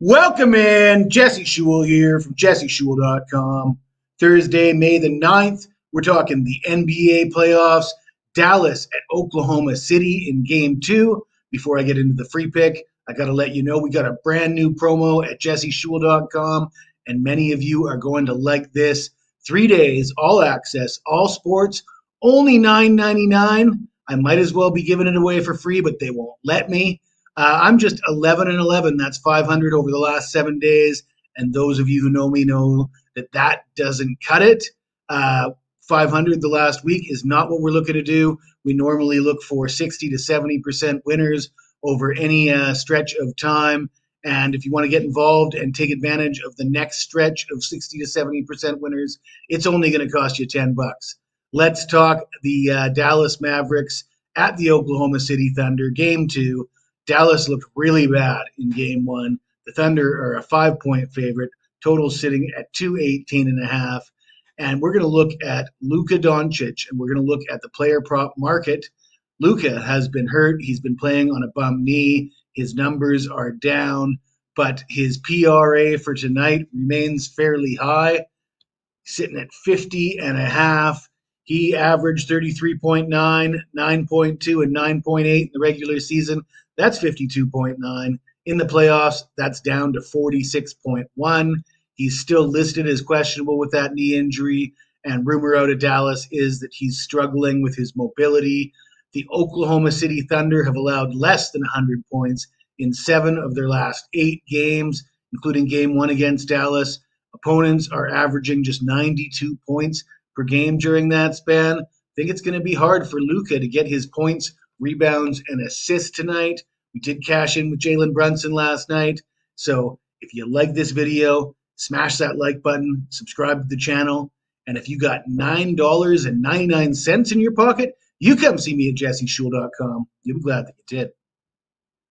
Welcome in. Jesse Schule here from jesseschule.com. Thursday, May the 9th, we're talking the NBA playoffs. Dallas at Oklahoma City in game two. Before I get into the free pick, I got to let you know we got a brand new promo at jesseschule.com, and many of you are going to like this. Three days, all access, all sports, only $9.99. I might as well be giving it away for free, but they won't let me. Uh, I'm just 11 and 11. That's 500 over the last seven days. And those of you who know me know that that doesn't cut it. Uh, 500 the last week is not what we're looking to do. We normally look for 60 to 70% winners over any uh, stretch of time. And if you want to get involved and take advantage of the next stretch of 60 to 70% winners, it's only going to cost you 10 bucks. Let's talk the uh, Dallas Mavericks at the Oklahoma City Thunder, game two. Dallas looked really bad in game one. The Thunder are a five point favorite, total sitting at 218 and a half. And we're going to look at Luka Doncic and we're going to look at the player prop market. Luka has been hurt. He's been playing on a bum knee. His numbers are down, but his PRA for tonight remains fairly high, sitting at 50 and a half. He averaged 33.9, 9.2, and 9.8 in the regular season. That's 52.9. In the playoffs, that's down to 46.1. He's still listed as questionable with that knee injury. And rumor out of Dallas is that he's struggling with his mobility. The Oklahoma City Thunder have allowed less than 100 points in seven of their last eight games, including game one against Dallas. Opponents are averaging just 92 points per game during that span. I think it's going to be hard for Luka to get his points rebounds, and assists tonight. We did cash in with Jalen Brunson last night. So if you like this video, smash that like button, subscribe to the channel. And if you got $9.99 in your pocket, you come see me at jesseschule.com. You'll be glad that you did.